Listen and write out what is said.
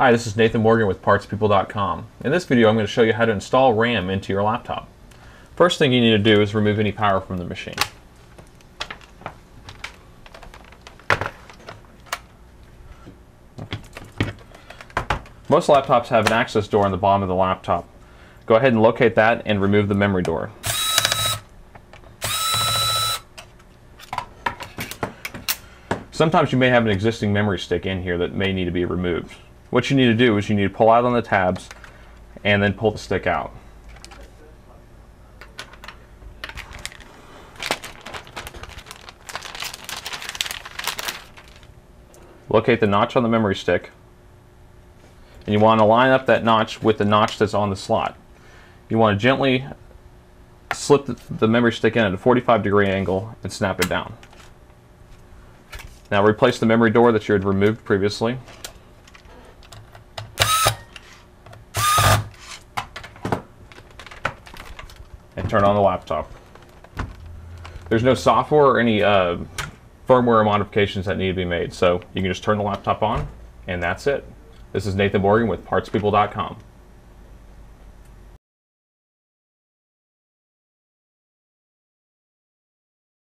Hi, this is Nathan Morgan with PartsPeople.com. In this video I'm going to show you how to install RAM into your laptop. First thing you need to do is remove any power from the machine. Most laptops have an access door on the bottom of the laptop. Go ahead and locate that and remove the memory door. Sometimes you may have an existing memory stick in here that may need to be removed. What you need to do is you need to pull out on the tabs and then pull the stick out. Locate the notch on the memory stick and you want to line up that notch with the notch that's on the slot. You want to gently slip the, memory stick in at a 45 degree angle and snap it down. Now replace the memory door that you had removed previously. And turn on the laptop. There's no software or any uh, firmware modifications that need to be made, so you can just turn the laptop on, and that's it. This is Nathan Morgan with PartsPeople.com.